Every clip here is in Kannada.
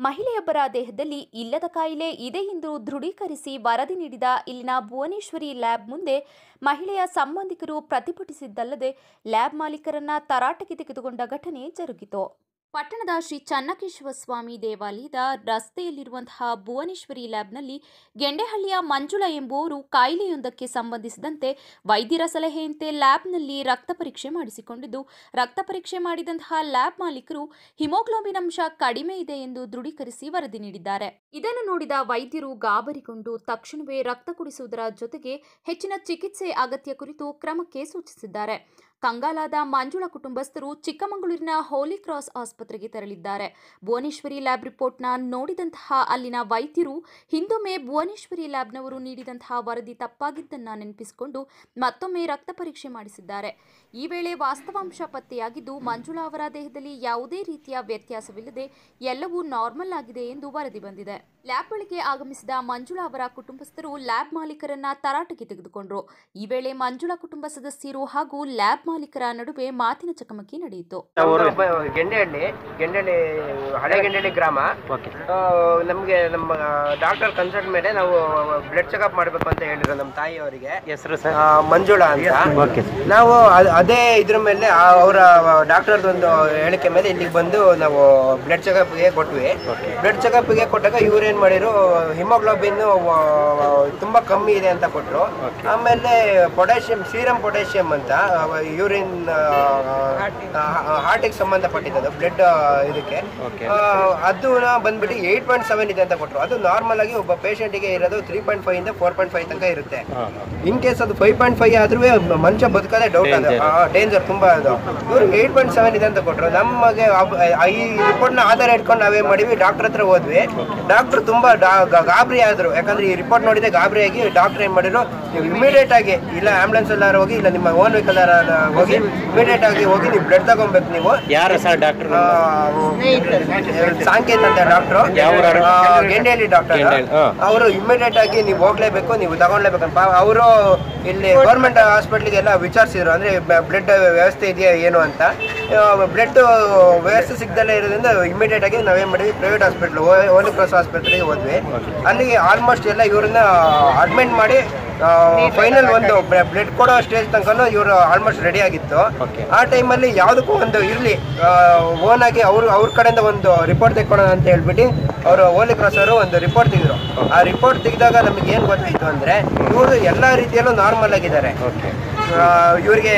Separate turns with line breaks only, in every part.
ಮಹಿಳೆಯೊಬ್ಬರ ದೇಹದಲ್ಲಿ ಇಲ್ಲದ ಕಾಯಿಲೆ ಇದೆ ಎಂದು ದೃಢೀಕರಿಸಿ ವರದಿ ನೀಡಿದ ಇಲ್ಲಿನ ಭುವನೇಶ್ವರಿ ಲ್ಯಾಬ್ ಮುಂದೆ ಮಹಿಳೆಯ ಸಂಬಂಧಿಕರು ಪ್ರತಿಭಟಿಸಿದ್ದಲ್ಲದೆ ಲ್ಯಾಬ್ ಮಾಲೀಕರನ್ನ ತರಾಟೆಗೆ ತೆಗೆದುಕೊಂಡ ಘಟನೆ ಜರುಗಿತು. ಪಟ್ಟಣದ ಶ್ರೀ ಚನ್ನಕೇಶವ ಸ್ವಾಮಿ ದೇವಾಲಯದ ರಸ್ತೆಯಲ್ಲಿರುವಂತಹ ಭುವನೇಶ್ವರಿ ಲ್ಯಾಬ್ನಲ್ಲಿ ಗೆಂಡೆಹಳ್ಳಿಯ ಮಂಜುಳಾ ಎಂಬುವರು ಕಾಯಿಲೆಯೊಂದಕ್ಕೆ ಸಂಬಂಧಿಸಿದಂತೆ ವೈದ್ಯರ ಸಲಹೆಯಂತೆ ಲ್ಯಾಬ್ನಲ್ಲಿ ರಕ್ತ ಪರೀಕ್ಷೆ ಮಾಡಿಸಿಕೊಂಡಿದ್ದು, ರಕ್ತ ಪರೀಕ್ಷೆ ಮಾಡಿದಂತಹ ಲ್ಯಾಬ್ ಮಾಲೀಕರು ಹಿಮೋಗ್ಲೋಬಿನ್ ಅಂಶ ಕಡಿಮೆ ಇದೆ ಎಂದು ದೃಢೀಕರಿಸಿ ವರದಿ ನೀಡಿದ್ದಾರೆ. ಇದನ್ನು ನೋಡಿದ ವೈದ್ಯರು ಗಾಬರಿಗೊಂಡು ತಕ್ಷಣವೇ ರಕ್ತ ಕುಡಿಸುವುದರ ಜೊತೆಗೆ ಹೆಚ್ಚಿನ ಚಿಕಿತ್ಸೆ ಅಗತ್ಯ ಕುರಿತು ಕ್ರಮಕ್ಕೆ ಸೂಚಿಸಿದ್ದಾರೆ. ಕಂಗಾಲಾದ ಮಂಜುಳಾ ಕುಟುಂಬಸ್ಥರು ಚಿಕ್ಕಮಗಳೂರಿನ ಹೋಲಿ ಕ್ರಾಸ್ ಆಸ್ಪತ್ರೆಗೆ ತೆರಳಿದ್ದಾರೆ. ಭುವನೇಶ್ವರಿ ಲ್ಯಾಬ್ ರಿಪೋರ್ಟ್ನ ನೋಡಿದಂತಹ ಅಲ್ಲಿನ ವೈದ್ಯರು ಹಿಂದೊಮ್ಮೆ ಭುವನೇಶ್ವರಿ ಲ್ಯಾಬ್ನವರು ನೀಡಿದಂತಹ ವರದಿ ತಪ್ಪಾಗಿದ್ದನ್ನ ನೆನಪಿಸಿಕೊಂಡು ಮತ್ತೊಮ್ಮೆ ರಕ್ತ ಪರೀಕ್ಷೆ ಮಾಡಿಸಿದ್ದಾರೆ. ಈ ವೇಳೆ ವಾಸ್ತವಾಂಶ ಪತ್ತೆಯಾಗಿದ್ದು, ಮಂಜುಳಾ ಅವರ ದೇಹದಲ್ಲಿ ಯಾವುದೇ ರೀತಿಯ ವ್ಯತ್ಯಾಸವಿಲ್ಲದೆ ಎಲ್ಲವೂ ನಾರ್ಮಲ್ ಆಗಿದೆ ಎಂದು ವರದಿ ಬಂದಿದೆ. ಲ್ಯಾಬ್ ಬಳಿಗೆ ಆಗಮಿಸಿದ ಮಂಜುಳಾ ಅವರ ಕುಟುಂಬಸ್ಥರು ಲ್ಯಾಬ್ ಮಾಲೀಕರನ್ನ ತರಾಟೆಗೆ ತೆಗೆದುಕೊಂಡರು. ಈ ವೇಳೆ ಮಂಜುಳಾ ಕುಟುಂಬ ಸದಸ್ಯರು ಹಾಗೂ ಲ್ಯಾಬ್ ಮಾಲೀಕರ ನಡುವೆ ಮಾತಿನ ಚಕಮಕಿ ನಡೆಯಿತು.
ಗೆಂಡೆಹಳ್ಳಿ ಗೆಂಡೆಹಳ್ಳಿ ಹಳೆ ಗೆಂಡೆಹಳ್ಳಿ ಗ್ರಾಮ. ನಮಗೆ ನಮ್ಮ ಡಾಕ್ಟರ್ ಕನ್ಸಲ್ಟ್ ಮೇಲೆ ನಾವು ಬ್ಲಡ್ ಚೆಕಪ್ ಮಾಡಬೇಕು ಅಂತ ಹೇಳಿದ್ರು ನಮ್ಮ ತಾಯಿಯವರಿಗೆ.
ಹೆಸರು ಸರ್?
ಮಂಜುಳಾ ಅಂತ.
ಓಕೆ.
ನಾವು ಅದೇ ಇದ್ರ ಮೇಲೆ ಅವರ ಡಾಕ್ಟರ್ ಒಂದು ಹೇಳಿಕೆ ಮೇಲೆ ಇಲ್ಲಿಗೆ ಬಂದು ನಾವು ಬ್ಲಡ್ ಚೆಕಪ್ಗೆ ಕೊಟ್ವಿ. ಬ್ಲಡ್ ಚೆಕಪ್ಗೆ ಕೊಟ್ಟಾಗ ಇವ್ರು ಏನ್ ಮಾಡಿದ್ರು ಹಿಮೋಗ್ಲೋಬಿನ್ ತುಂಬಾ ಕಮ್ಮಿ ಇದೆ ಅಂತ ಕೊಟ್ರು. ಆಮೇಲೆ ಪೊಟ್ಯಾಷಿಯಂ ಸೀರಮ್ ಪೊಟ್ಯಾಷಿಯಂ ಅಂತ ಯೂರಿನ್ ಹಾರ್ಟಿಗೆ ಸಂಬಂಧಪಟ್ಟಿದ್ದು ಬ್ಲಡ್ ಇದಕ್ಕೆ. ಅದು ಬಂದ್ಬಿಟ್ಟು ಏಟ್ ಪಾಯಿಂಟ್ ಸೆವೆನ್ ಇದೆ ಅಂತ ಕೊಟ್ಟರು ಅದು ನಾರ್ಮಲ್ ಆಗಿ ಒಬ್ಬ ಪೇಷಂಟಿಗೆ ಇರೋದು ತ್ರೀ ಪಾಯಿಂಟ್ ಫೈವ್ ಇಂದ ಫೋರ್ ಪಾಯಿಂಟ್ ಫೈವ್ ತನಕ ಇರುತ್ತೆ. ಇನ್ ಕೇಸ್ ಅದು ಫೈವ್ ಪಾಯಿಂಟ್ ಫೈವ್ ಆದ್ರೂ ಮನುಷ್ಯ ಬದುಕೋದೇ ಡೌಟ್ ಅದು. ಡೇಂಜರ್ ತುಂಬಾ ಅದು. ಇವ್ರು ಏಟ್ ಪಾಯಿಂಟ್ ಸೆವೆನ್ ಇದೆ ಅಂತ ಕೊಟ್ರು. ನಮಗೆ ಈ ರಿಪೋರ್ಟ್ನ ಆಧಾರ ಇಟ್ಕೊಂಡು ನಾವೇನ್ ಮಾಡಿವಿ ಡಾಕ್ಟರ್ ಹತ್ರ ಹೋದ್ವಿ. ಡಾಕ್ಟರ್ ತುಂಬಾ ಡಾ- ಗ- ಗಾಬರಿ ಆದ್ರು. ಯಾಕಂದ್ರೆ ಈ ರಿಪೋರ್ಟ್ ನೋಡಿದೆ ಗಾಬರಿ ಆಗಿ ಡಾಕ್ಟರ್ ಏನ್ ಮಾಡಿದ್ರು ನೀವು ಇಮಿಡಿಯೇಟ್ ಆಗಿ ಇಲ್ಲ ಆಂಬುಲೆನ್ಸ್ ಎಲ್ಲಾರು ಹೋಗಿ ಇಲ್ಲ ನಿಮ್ಮ ಓನ್ ವೆಹಿಕಲ್ ಹೋಗಿ ಇಮಿಡಿಯೇಟ್ ಆಗಿ ಹೋಗಿ ನೀವು ಬ್ಲಡ್ ತಗೊಬೇಕು ನೀವು.
ಯಾರು ಸರ್ ಡಾಕ್ಟರ್
ಸಾಂಕೇತ್ ಅಂತ ಡಾಕ್ಟರ್ ಗೆಂಡೇಲಿ? ಡಾಕ್ಟರ್ ಅವರು ಇಮಿಡಿಯೇಟ್ ಆಗಿ ನೀವು ಹೋಗ್ಲೇಬೇಕು ನೀವು ತಗೊಂಡ್ಲೇಬೇಕಂತ. ಅವರು ಇಲ್ಲಿ ಗೌರ್ಮೆಂಟ್ ಹಾಸ್ಪಿಟ್ಲ್ಗೆ ಎಲ್ಲ ವಿಚಾರಿಸಿದ್ರು. ಅಂದ್ರೆ ಬ್ಲಡ್ ವ್ಯವಸ್ಥೆ ಇದೆಯಾ ಏನು ಅಂತ. ಬ್ಲಡ್ ವ್ಯವಸ್ಥೆ ಸಿಗ್ದಲ್ಲೇ ಇರೋದ್ರಿಂದ ಇಮಿಡಿಯೇಟ್ ಆಗಿ ನಾವೇನ್ ಮಾಡಿದ್ವಿ ಪ್ರೈವೇಟ್ ಹಾಸ್ಪಿಟ್ಲ್ ಓಲಿ ಕ್ರಾಸ್ ಆಸ್ಪತ್ರೆಗೆ ಹೋದ್ವಿ. ಅಲ್ಲಿ ಆಲ್ಮೋಸ್ಟ್ ಎಲ್ಲ ಇವ್ರನ್ನ ಅಡ್ಮಿಟ್ ಮಾಡಿ ಫೈನಲ್ ಒಂದು ಬ್ಲಡ್ ಕೊಡೋ ಸ್ಟೇಜ್ ತನಕ ಇವರು ಆಲ್ಮೋಸ್ಟ್ ರೆಡಿ ಆಗಿತ್ತು. ಆ ಟೈಮಲ್ಲಿ ಯಾವುದಕ್ಕೂ ಒಂದು ಇರಲಿ. ಓನ್ ಆಗಿ ಅವ್ರು ಅವ್ರ ಕಡೆಯಿಂದ ಒಂದು ರಿಪೋರ್ಟ್ ತೆಕ್ಕೊಳ್ಳೋಣ ಅಂತ ಹೇಳ್ಬಿಟ್ಟು ಅವರು ಓಲಿ ಕ್ರಾಸ್ ಅವರು ಒಂದು ರಿಪೋರ್ಟ್ ತೆಗೆದ್ರು. ಆ ರಿಪೋರ್ಟ್ ತೆಗೆದಾಗ ನಮಗೆ ಏನು ಗೊತ್ತಾಯಿತು ಅಂದರೆ ಇವರು ಎಲ್ಲ ರೀತಿಯಲ್ಲೂ ನಾರ್ಮಲ್ ಆಗಿದ್ದಾರೆ. ಇವ್ರಿಗೆ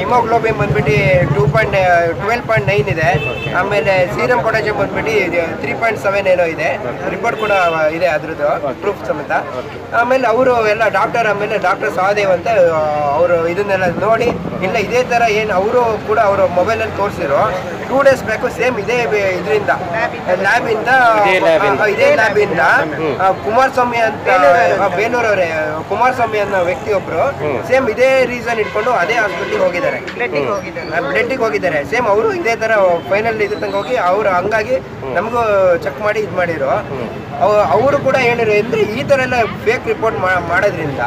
ಹಿಮೋಗ್ಲೋಬಿನ್ ಬಂದ್ಬಿಟ್ಟು two point twelve point nine ಇದೆ. ಆಮೇಲೆ ಸೀರಮ್ ಪೊಟ್ಯಾಷಿಯಂ ಬಂದ್ಬಿಟ್ಟು ತ್ರೀ ಪಾಯಿಂಟ್ ಸೆವೆನ್ ಏನೋ ಇದೆ. ರಿಪೋರ್ಟ್ ಕೂಡ ಇದೆ ಅದ್ರದ್ದು ಪ್ರೂಫ್ ಸಮೇತ. ಆಮೇಲೆ ಅವರು ಎಲ್ಲ ಡಾಕ್ಟರ್ ಆಮೇಲೆ ಡಾಕ್ಟರ್ ಸಹದೇವ್ ಅಂತ ಅವರು ಇದನ್ನೆಲ್ಲ ನೋಡಿ ಇಲ್ಲ ಇದೇ ಥರ ಏನು ಅವರು ಕೂಡ ಅವರು ಮೊಬೈಲಲ್ಲಿ ತೋರಿಸಿರೋ ಟೂ ಡೇಸ್ ಬೇಕು ಸೇಮ್ ಇದೇ ಇದರಿಂದ. ಲ್ಯಾಬಿಂದ
ಇದೇ ಲ್ಯಾಬಿಂದ.
ಕುಮಾರಸ್ವಾಮಿ ಅಂತ ಬೇಲೂರವರೇ. ಕುಮಾರಸ್ವಾಮಿ ಅನ್ನೋ ವ್ಯಕ್ತಿ ಒಬ್ರು ಸೇಮ್ ಇದೇ ರೀಸನ್ ಇಟ್ಕೊಂಡು ಅದೇ ಹಾಸ್ಪಿಟ್ಲಿಗೆ ಹೋಗಿದ್ದಾರೆ. ಬ್ಲಡ್ಗೆ ಹೋಗಿದ್ದಾರೆ. ಸೇಮ್ ಅವರು ಇದೇ ತರ ಫೈನಲ್ ಇದ್ರ ತನಕ ಹೋಗಿ ಅವ್ರು ಹಂಗಾಗಿ ನಮಗೂ ಚೆಕ್ ಮಾಡಿ ಇದು ಮಾಡಿದ್ರು. ಅವರು ಕೂಡ ಏನಿರು ಅಂದ್ರೆ ಈ ತರ ಎಲ್ಲ ಫೇಕ್ ರಿಪೋರ್ಟ್ ಮಾಡೋದ್ರಿಂದ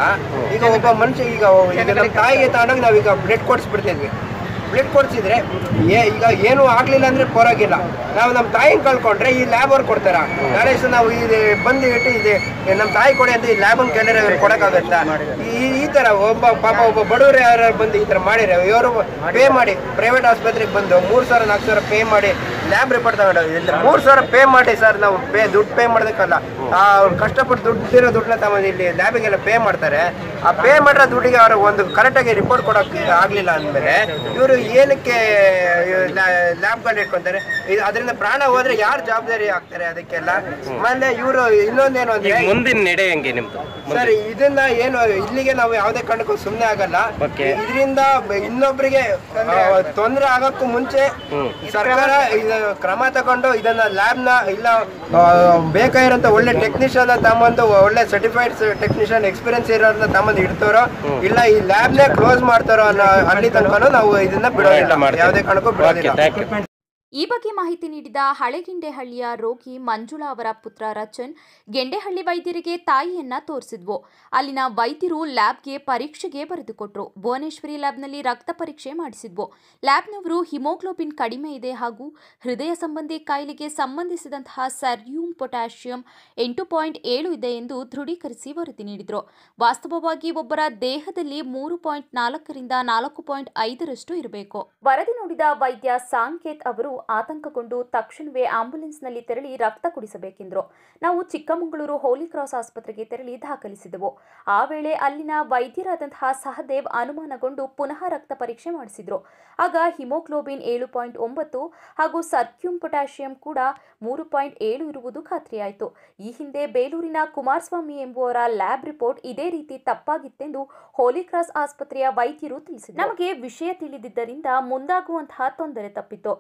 ಈಗ ಒಬ್ಬ ಮನುಷ್ಯ ಈಗ ತಾಯಿಗೆ ತಗೊಂಡೋಗಿ ನಾವೀಗ ಬ್ಲಡ್ ಕೊಡಿಸ್ಬಿಡ್ತಿದ್ವಿ ಬ್ಲಡ್ ಕೊಡ್ಸಿದ್ರೆ ಏ, ಈಗ ಏನು ಆಗ್ಲಿಲ್ಲ ಅಂದ್ರೆ ಪರವಾಗಿಲ್ಲ. ನಾವು ನಮ್ಮ ತಾಯಿನ ಕಳ್ಕೊಂಡ್ರೆ ಈ ಲ್ಯಾಬ್ ಅವ್ರು ಕೊಡ್ತಾರ. ನಾಳೆ ನಾವು ಇದು ಬಂದು ಇಟ್ಟು ಇದೆ ನಮ್ಮ ತಾಯಿ ಕೊಡಿ ಅಂತ ಈ ಲ್ಯಾಬ್ ಅನ್ನು ಕೇಳಿದ್ರೆ ಅವ್ರು ಕೊಡಕ್ಕಾಗತ್ತಾ? ಈ ಈ ಒಬ್ಬ ಪಾಪ ಒಬ್ಬ ಬಡವರು ಯಾರು ಬಂದು ಈ ತರ ಮಾಡಿರ ಇವರು ಪೇ ಮಾಡಿ ಪ್ರೈವೇಟ್ ಆಸ್ಪತ್ರೆಗೆ ಬಂದು ಮೂರ್ ಸಾವಿರ, ನಾಲ್ಕು ಸಾವಿರ ಪೇ ಮಾಡಿ ಲ್ಯಾಬ್ ರಿಪೋರ್ಟ್ ತಗೊಂಡು ಇಲ್ಲ ಮೂರ್ ಸಾವಿರ ಪೇ ಮಾಡಿ ಸರ್ ನಾವು ಪೇ ದುಡ್ಡು ಪೇ ಮಾಡೋದಕ್ಕಲ್ಲ ಆ ಅವ್ರು ಕಷ್ಟಪಟ್ಟು ದುಡ್ಡಿರೋ ದುಡ್ಡನ್ನ ತಗೊಂಡು ಇಲ್ಲಿ ಲ್ಯಾಬಿಗೆಲ್ಲ ಪೇ ಮಾಡ್ತಾರೆ. ಆ ಪೇ ಮಾಡಿರೋ ದುಡ್ಡಿಗೆ ಅವ್ರು ಒಂದು ಕರೆಕ್ಟಾಗಿ ರಿಪೋರ್ಟ್ ಕೊಡೋಕೆ ಆಗ್ಲಿಲ್ಲ ಅಂದಮೇಲೆ ಇವರು ಏನಕ್ಕೆ ಲ್ಯಾಬ್ಗಳು ಇಟ್ಕೊಂತಾರೆ? ಇದು ಅದರಿಂದ ಪ್ರಾಣ ಹೋದ್ರೆ ಯಾರು ಜವಾಬ್ದಾರಿ ಆಗ್ತಾರೆ ಅದಕ್ಕೆಲ್ಲ? ಆಮೇಲೆ ಇವರು ಇನ್ನೊಂದೇನು ಅಂದ್ರೆ
ಮುಂದಿನ ನಡೆ ಹೆಂಗೆ ನಿಮ್ದು?
ಸರ್ ಇದನ್ನ ಏನು ಇಲ್ಲಿಗೆ ನಾವು ಯಾವುದೇ ಕಾರಣಕ್ಕೂ ಸುಮ್ಮನೆ ಆಗಲ್ಲ. ಇದರಿಂದ ಇನ್ನೊಬ್ಬರಿಗೆ ತೊಂದರೆ ಆಗಕ್ಕೂ ಮುಂಚೆ ಸರ್ಕಾರ ಇದು ಕ್ರಮ ತಗೊಂಡು ಇದನ್ನ ಲ್ಯಾಬ್ನ ಇಲ್ಲ ಆ, ಬೇಕಾಗಿರೋಂಥ ಒಳ್ಳೆ ಟೆಕ್ನಿಷಿಯನ್ ತಮ್ಮಂದು ಒಳ್ಳೆ ಸರ್ಟಿಫೈಡ್ ಟೆಕ್ನಿಷಿಯನ್ ಎಕ್ಸ್ಪೀರಿಯನ್ಸ್ ಇರೋದನ್ನ ತಮ್ಮಂದು ಇಡ್ತಾರೋ ಇಲ್ಲ ಈ ಲ್ಯಾಬ್ ನೇ ಕ್ಲೋಸ್ ಮಾಡ್ತಾರೋ ಅನ್ನೋ ಅಲ್ಲಿ ತನಕ ನಾವು ಇದನ್ನ ಬಿಡೋದಿಲ್ಲ. ಯಾವುದೇ ಕಾರಣಕ್ಕೂ ಬಿಡೋದಿಲ್ಲ.
ಈ ಬಗ್ಗೆ ಮಾಹಿತಿ ನೀಡಿದ ಹಳೆಗಿಂಡೆಹಳ್ಳಿಯ ರೋಗಿ ಮಂಜುಳಾ ಅವರ ಪುತ್ರ ರಚನ್, ಗೆಂಡೆಹಳ್ಳಿ ವೈದ್ಯರಿಗೆ ತಾಯಿಯನ್ನ ತೋರಿಸಿದ್ವು. ಅಲ್ಲಿನ ವೈದ್ಯರು ಲ್ಯಾಬ್ಗೆ ಪರೀಕ್ಷೆಗೆ ಬರೆದುಕೊಟ್ರು. ಭುವನೇಶ್ವರಿ ಲ್ಯಾಬ್ನಲ್ಲಿ ರಕ್ತ ಪರೀಕ್ಷೆ ಮಾಡಿಸಿದ್ವು. ಲ್ಯಾಬ್ನವರು ಹಿಮೋಗ್ಲೋಬಿನ್ ಕಡಿಮೆ ಇದೆ ಹಾಗೂ ಹೃದಯ ಸಂಬಂಧಿ ಕಾಯಿಲೆಗೆ ಸಂಬಂಧಿಸಿದಂತಹ ಸರ್ಯೂಮ್ ಪೊಟ್ಯಾಷಿಯಂ ಎಂಟು ಪಾಯಿಂಟ್ ಏಳು ಇದೆ ಎಂದು ದೃಢೀಕರಿಸಿ ವರದಿ ನೀಡಿದರು. ವಾಸ್ತವವಾಗಿ ಒಬ್ಬರ ದೇಹದಲ್ಲಿ ಮೂರು ಪಾಯಿಂಟ್ ನಾಲ್ಕರಿಂದ ನಾಲ್ಕು ಪಾಯಿಂಟ್ ಐದರಷ್ಟು ಇರಬೇಕು. ವರದಿ ನೋಡಿದ ವೈದ್ಯ ಸಾಂಕೇತ್ ಅವರು ಆತಂಕಗೊಂಡು ತಕ್ಷಣವೇ ಆಂಬ್ಯುಲೆನ್ಸ್ನಲ್ಲಿ ತೆರಳಿ ರಕ್ತ ಕುಡಿಸಬೇಕೆಂದರು. ನಾವು ಚಿಕ್ಕಮಗಳೂರು ಹೋಲಿ ಕ್ರಾಸ್ ಆಸ್ಪತ್ರೆಗೆ ತೆರಳಿ ದಾಖಲಿಸಿದೆವು. ಆ ವೇಳೆ ಅಲ್ಲಿನ ವೈದ್ಯರಾದಂತಹ ಸಹದೇವ್ ಅನುಮಾನಗೊಂಡು ಪುನಃ ರಕ್ತ ಪರೀಕ್ಷೆ ಮಾಡಿಸಿದ್ರು. ಆಗ ಹಿಮೋಗ್ಲೋಬಿನ್ ಏಳು ಪಾಯಿಂಟ್ ಒಂಬತ್ತು ಹಾಗೂ ಸರ್ಕ್ಯೂಮ್ ಪೊಟ್ಯಾಷಿಯಂ ಕೂಡ ಮೂರು ಪಾಯಿಂಟ್ ಏಳು ಇರುವುದು ಖಾತ್ರಿಯಾಯಿತು. ಈ ಹಿಂದೆ ಬೇಲೂರಿನ ಕುಮಾರಸ್ವಾಮಿ ಎಂಬುವರ ಲ್ಯಾಬ್ ರಿಪೋರ್ಟ್ ಇದೇ ರೀತಿ ತಪ್ಪಾಗಿತ್ತೆಂದು ಹೋಲಿ ಕ್ರಾಸ್ ಆಸ್ಪತ್ರೆಯ ವೈದ್ಯರು ತಿಳಿಸಿದರು. ನಮಗೆ ವಿಷಯ ತಿಳಿದಿದ್ದರಿಂದ ಮುಂದಾಗುವಂತಹ ತೊಂದರೆ ತಪ್ಪಿತು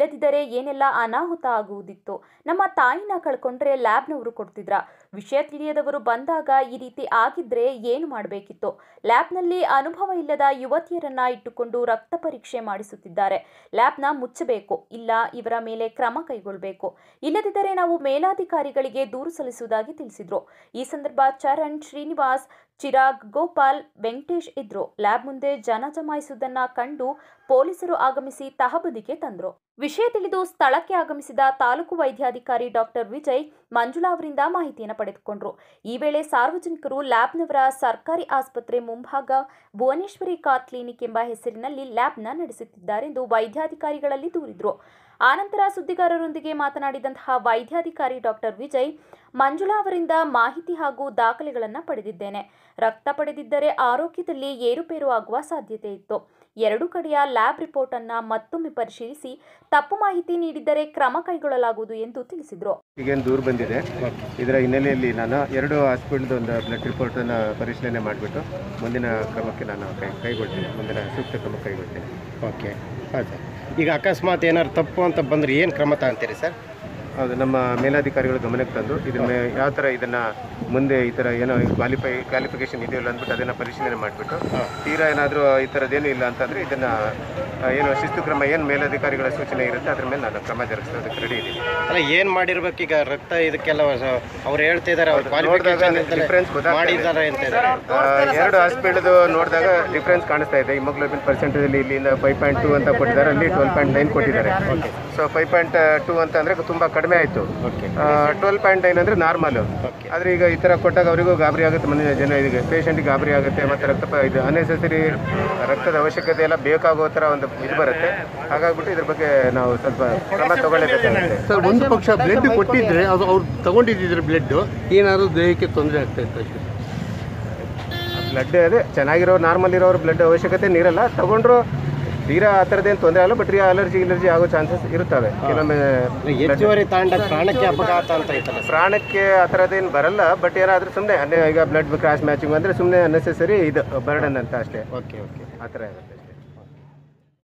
ಇಲ್ಲದಿದ್ದರೆ ಏನೆಲ್ಲ ಅನಾಹುತ ಆಗುವುದಿತ್ತು? ನಮ್ಮ ತಾಯಿನ ಕಳ್ಕೊಂಡ್ರೆ ಲ್ಯಾಬ್ನವರು ಕೊಡ್ತಿದ್ರ? ವಿಷಯ ತಿಳಿಯದವರು ಬಂದಾಗ ಈ ರೀತಿ ಆಗಿದ್ರೆ ಏನು ಮಾಡಬೇಕಿತ್ತು? ಲ್ಯಾಬ್ನಲ್ಲಿ ಅನುಭವ ಇಲ್ಲದ ಯುವತಿಯರನ್ನ ಇಟ್ಟುಕೊಂಡು ರಕ್ತ ಪರೀಕ್ಷೆ ಮಾಡಿಸುತ್ತಿದ್ದಾರೆ. ಲ್ಯಾಬ್ನ ಮುಚ್ಚಬೇಕು, ಇಲ್ಲ ಇವರ ಮೇಲೆ ಕ್ರಮ ಕೈಗೊಳ್ಳಬೇಕು ಇಲ್ಲದಿದ್ದರೆ ನಾವು ಮೇಲಾಧಿಕಾರಿಗಳಿಗೆ ದೂರು ಸಲ್ಲಿಸುವುದಾಗಿ ತಿಳಿಸಿದ್ರು. ಈ ಸಂದರ್ಭ ಚರಣ್, ಶ್ರೀನಿವಾಸ್, ಚಿರಾಗ್, ಗೋಪಾಲ್, ವೆಂಕಟೇಶ್ ಇದ್ರು. ಲ್ಯಾಬ್ ಮುಂದೆ ಜನ ಜಮಾಯಿಸುವುದನ್ನ ಕಂಡು ಪೊಲೀಸರು ಆಗಮಿಸಿ ತಹಬದಿಗೆ ತಂದ್ರು. ವಿಷಯ ತಿಳಿದು ಸ್ಥಳಕ್ಕೆ ಆಗಮಿಸಿದ ತಾಲೂಕು ವೈದ್ಯಾಧಿಕಾರಿ ಡಾಕ್ಟರ್ ವಿಜಯ್ ಮಂಜುಳಾ ಅವರಿಂದ ಮಾಹಿತಿಯನ್ನು ಪಡೆದುಕೊಂಡ್ರು. ಈ ವೇಳೆ ಸಾರ್ವಜನಿಕರು ಲ್ಯಾಬ್ನವರ ಸರ್ಕಾರಿ ಆಸ್ಪತ್ರೆ ಮುಂಭಾಗ ಭುವನೇಶ್ವರಿ ಕಾರ್ ಕ್ಲಿನಿಕ್ ಎಂಬ ಹೆಸರಿನಲ್ಲಿ ಲ್ಯಾಬ್ನ ನಡೆಸುತ್ತಿದ್ದಾರೆಂದು ವೈದ್ಯಾಧಿಕಾರಿಗಳಲ್ಲಿ ದೂರಿದ್ರು. ಆನಂತರ ಸುದ್ದಿಗಾರರೊಂದಿಗೆ ಮಾತನಾಡಿದಂತಹ ವೈದ್ಯಾಧಿಕಾರಿ ಡಾಕ್ಟರ್ ವಿಜಯ್ ಮಂಜುಳಾ ಅವರಿಂದ ಮಾಹಿತಿ ಹಾಗೂ ದಾಖಲೆಗಳನ್ನು ಪಡೆದಿದ್ದೇನೆ. ರಕ್ತ ಪಡೆದಿದ್ದರೆ ಆರೋಗ್ಯದಲ್ಲಿ ಏರುಪೇರು ಆಗುವ ಸಾಧ್ಯತೆ ಇತ್ತು. ಎರಡು ಕಡೆಯ ಲ್ಯಾಬ್ ರಿಪೋರ್ಟ್ ಅನ್ನ ಮತ್ತೊಮ್ಮೆ ಪರಿಶೀಲಿಸಿ ತಪ್ಪು ಮಾಹಿತಿ ನೀಡಿದ್ದರೆ ಕ್ರಮ ಕೈಗೊಳ್ಳಲಾಗುವುದು ಎಂದು ತಿಳಿಸಿದರು.
ಈಗೇನು ದೂರ ಬಂದಿದೆ. ಇದರ ಹಿನ್ನೆಲೆಯಲ್ಲಿ ನಾನು ಎರಡು ಹಾಸ್ಪಿಟಲ್ದು ಒಂದು ಬ್ಲಡ್ ರಿಪೋರ್ಟನ್ನು ಪರಿಶೀಲನೆ ಮಾಡಿಬಿಟ್ಟು ಮುಂದಿನ ಕ್ರಮಕ್ಕೆ ನಾನು ಕೈ ಕೈಗೊಳ್ತೀನಿ. ಮುಂದಿನ ಸೂಕ್ತ ಕ್ರಮ ಕೈಗೊಳ್ತೀನಿ.
ಓಕೆ. ಹಾಂ ಈಗ ಅಕಸ್ಮಾತ್ ಏನಾದ್ರು ತಪ್ಪು ಅಂತ ಬಂದರೆ ಏನು ಕ್ರಮ ತಗೊಂತೀರಿ ಸರ್?
ಹೌದು ನಮ್ಮ ಮೇಲಾಧಿಕಾರಿಗಳು ಗಮನಕ್ಕೆ ತಂದು ಇದನ್ನ ಯಾವ ತರ ಇದನ್ನ ಮುಂದೆ ಈ ಥರ ಏನೋ ಕ್ವಾಲಿಫೈ ಕ್ವಾಲಿಫಿಕೇಶನ್ ಇದೆಯಲ್ಲ ಅಂದ್ಬಿಟ್ಟು ಅದನ್ನ ಪರಿಶೀಲನೆ ಮಾಡಿಬಿಟ್ಟು ತೀರಾ ಏನಾದರೂ ಈ ಥರದ್ದೇನು ಇಲ್ಲ ಅಂತಂದರೆ ಇದನ್ನ ಏನು ಶಿಸ್ತು ಕ್ರಮ ಏನು ಮೇಲಾಧಿಕಾರಿಗಳ ಸೂಚನೆ ಇರುತ್ತೆ ಅದ್ರ ಮೇಲೆ ನಾನು ಕ್ರಮ ಜರುಗಿಸೋದಕ್ಕೆ ರೆಡಿ ಇದ್ದೀನಿ
ಅಲ್ಲ ಏನು ಮಾಡಿರ್ಬೇಕು ಈಗ ರಕ್ತ ಇದಕ್ಕೆಲ್ಲ ಅವ್ರು
ಹೇಳ್ತಿದ್ದಾರೆ
ಕ್ವಾಲಿಫಿಕೇಶನ್
ಡಿಫ್ರೆನ್ಸ್
ಮಾಡಿದ್ದಾರೆ ಅಂತ
ಎರಡು ಹಾಸ್ಪಿಟಲ್ದು ನೋಡಿದಾಗ ಡಿಫ್ರೆನ್ಸ್ ಕಾಣಿಸ್ತಾ ಇದೆ. ಹಿಮೋಗ್ಲೋಬಿನ್ ಪರ್ಸೆಂಟೇಜ್ ಇಲ್ಲಿಂದ ಫೈವ್ ಪಾಯಿಂಟ್ ಟೂ ಅಂತ ಕೊಟ್ಟಿದ್ದಾರೆ ಅಲ್ಲಿ ಟ್ವೆಲ್ ಪಾಯಿಂಟ್ ನೈನ್ ಕೊಟ್ಟಿದ್ದಾರೆ. ಸೊ ಫೈವ್ ಪಾಯಿಂಟ್ ಟೂ ಅಂತ ಅಂದರೆ ತುಂಬ ಕಡಿಮೆ ಆಯಿತು.
ಓಕೆ
ಟ್ವೆಲ್ ಪಾಯಿಂಟ್ ನೈನ್ ಅಂದರೆ ನಾರ್ಮಲ್ ಆದರೆ ಈಗ ಈ ಥರ ಕೊಟ್ಟಾಗ ಅವರಿಗೂ ಗಾಬರಿ ಆಗುತ್ತೆ ಮನೆ ಜನ ಇದಕ್ಕೆ ಪೇಷಂಟಿಗೆ ಗಾಬರಿ ಆಗುತ್ತೆ ಮತ್ತು ರಕ್ತ ಇದು ಅನ್ನೆಸೆಸರಿ ರಕ್ತದ ಅವಶ್ಯಕತೆ ಎಲ್ಲ ಬೇಕಾಗೋ ಥರ ಒಂದು ಇದು ಬರುತ್ತೆ. ಹಾಗಾಗ್ಬಿಟ್ಟು ಇದ್ರ ಬಗ್ಗೆ ನಾವು ಸ್ವಲ್ಪ ಕ್ರಮ ತಗೊಳ್ಳೇಬೇಕಾಗುತ್ತೆ
ಸರ್ ಒಂದು ಪಕ್ಷ ಬ್ಲಡ್ ಕೊಟ್ಟಿದ್ರೆ ಅದು ಅವ್ರು ತಗೊಂಡಿದ್ದಿದ್ರೆ ಬ್ಲಡ್ ಏನಾದರೂ ದೇಹಕ್ಕೆ ತೊಂದರೆ ಆಗ್ತಾ ಇತ್ತು
ಬ್ಲಡ್ ಅದೇ ಚೆನ್ನಾಗಿರೋ ನಾರ್ಮಲ್ ಇರೋರು ಬ್ಲಡ್ ಅವಶ್ಯಕತೆ ನೀರಲ್ಲ. ತಗೊಂಡ್ರು ತೀರಾ ಆ ಥರದ್ದೇನು ತೊಂದರೆ ಆಗಲ್ಲ ಬಟ್ ಅಲರ್ಜಿ ಇಲರ್ಜಿ ಆಗೋ ಚಾನ್ಸಸ್ ಇರುತ್ತವೆ. ಕೆಲವೊಮ್ಮೆ
ಹೆಚ್ಚುವರಿ ತಾಂಡ ಪ್ರಾಣಕ್ಕೆ ಅಪಘಾತ ಅಂತ ಐತಲ್ಲ ಸರ್?
ಪ್ರಾಣಕ್ಕೆ ಆ ಥರದ್ದೇನು ಬರಲ್ಲ ಬಟ್ ಏನಾದರೂ ಸುಮ್ಮನೆ ಈಗ ಬ್ಲಡ್ ಕ್ರಾಸ್ ಮ್ಯಾಚಿಂಗ್ ಅಂದರೆ ಸುಮ್ಮನೆ ಅನ್ನೆಸೆಸರಿ ಇದು ಬರ್ಡನ್ ಅಂತ ಅಷ್ಟೇ.
Okay okay.
ಆ ಥರ ಇರುತ್ತೆ.